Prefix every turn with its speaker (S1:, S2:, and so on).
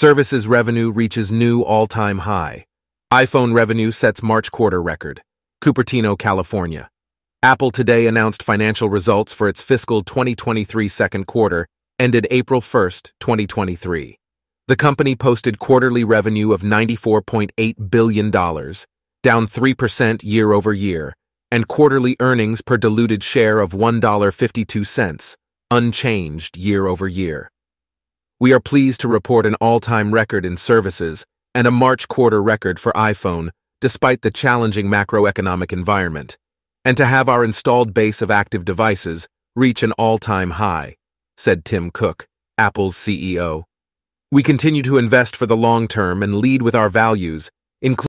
S1: Services revenue reaches new all-time high. iPhone revenue sets March quarter record. Cupertino, California. Apple today announced financial results for its fiscal 2023 second quarter, ended April 1, 2023. The company posted quarterly revenue of $94.8 billion, down 3% year over year, and quarterly earnings per diluted share of $1.52, unchanged year over year. We are pleased to report an all-time record in services and a March quarter record for iPhone, despite the challenging macroeconomic environment, and to have our installed base of active devices reach an all-time high, said Tim Cook, Apple's CEO. We continue to invest for the long term and lead with our values, including